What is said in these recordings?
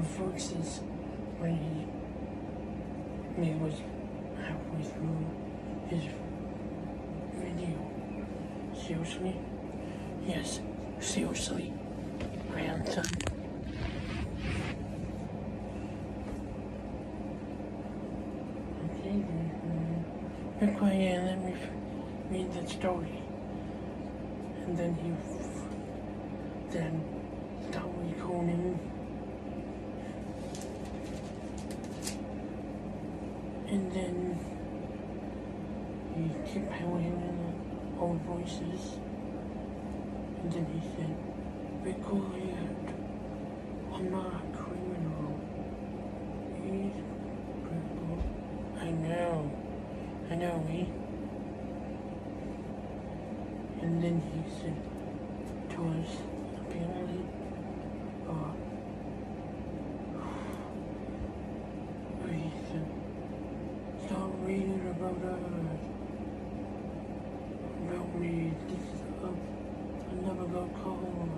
verses when he, was halfway through his video. Seriously? Yes, seriously, grandson. Okay, then. Uh, be quiet and let me read the story. And then he then start recording. And then he kept having in old voices. And then he said, Be quiet. I'm not a criminal. He's criminal. I know. I know, eh? And then he said to us, apparently, uh, he said, stop us. About me, this is up. I never got caught.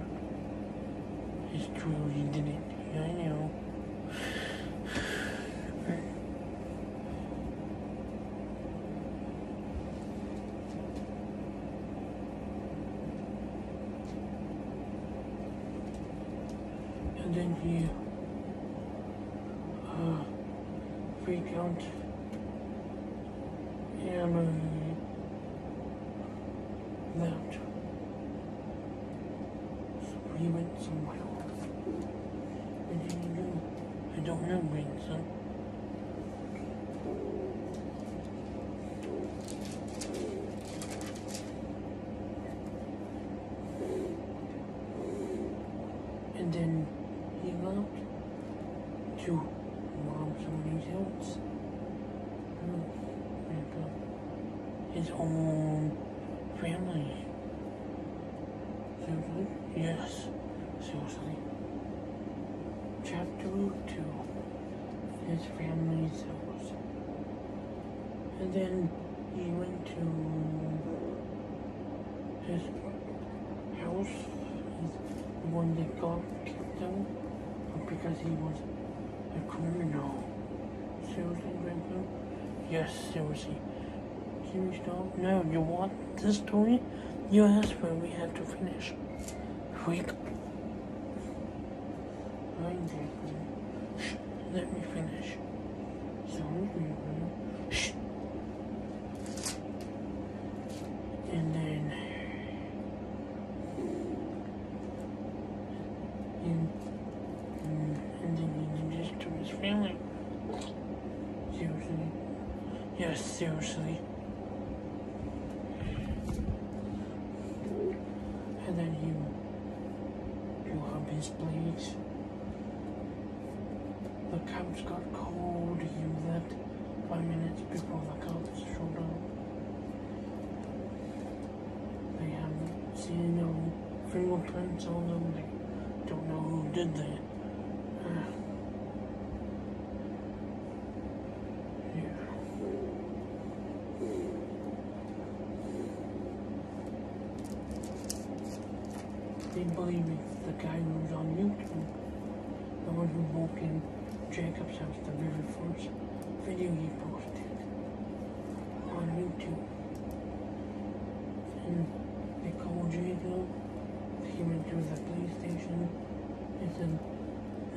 It's true, he didn't. Yeah, I know. And then he uh, out. And went somewhere. Do? I don't. And then he left to rob somebody's house. His own family. Seriously? Yes, seriously. Chapter 2 His family's house. And then he went to his house, his, one that got kicked out, because he was a criminal. Seriously, Grandpa? Yes, seriously. Can you stop? No, you want this story? You asked for it, we have to finish. Grandpa. Shh, let me finish. Sorry, Grandpa. Shh. And then... And, mm, and then he did this to his family. Seriously. Yes, seriously. And then you, you up his blades. The cops got cold. you left five minutes before the cops showed up. They haven't seen no fingerprints on them. They don't know who did that. Uh, yeah. They believe it's the guy who's on YouTube. The one who broke in Jacob's house, the very first video he posted on YouTube. And they called Jacob. He went to the police station and said,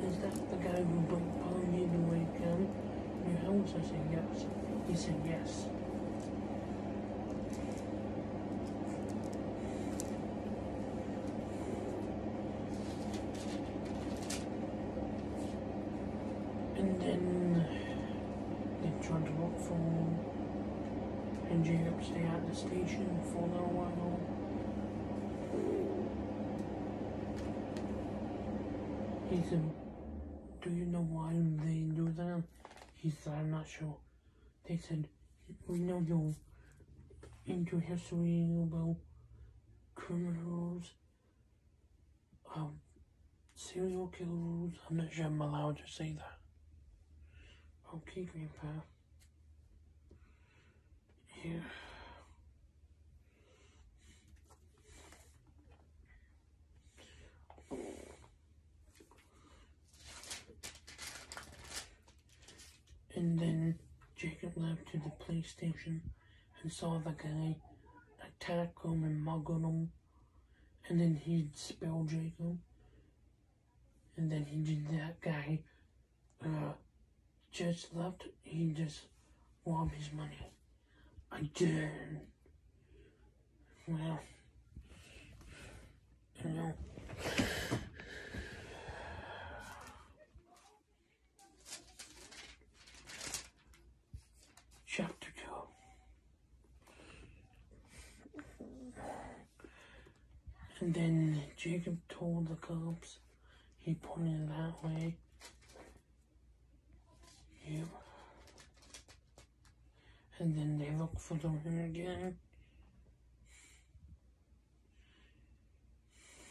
Is that the guy who broke upon you to wake up in your house? I said, Yes. He said, Yes. And then they tried to look for him. And Jacob stayed at the station for a little while. He said, Do you know why they do that? He said, I'm not sure. They said, We know you're into history about criminals, um, serial killers. I'm not sure I'm allowed to say that. Okay, Grandpa. Yeah. And then Jacob left to the police station and saw the guy attack him and muggle him. And then he spelled Jacob. And then he did that guy uh, just left. He just robbed his money. I did. Well, you know. Chapter 2. And then Jacob told the cops. He pointed that way. Yep. And then they look for the ring again.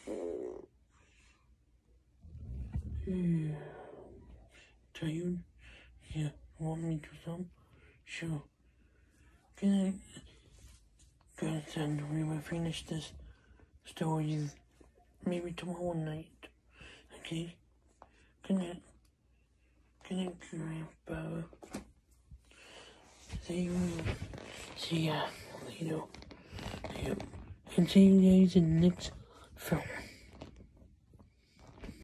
Hmm. Yeah. Tired? Yeah. Want me to some? Sure. Can I? Good, and we will finish this story maybe tomorrow night. Okay? Good night, Grandpa. See you. See ya later. Yep. And see in the next film.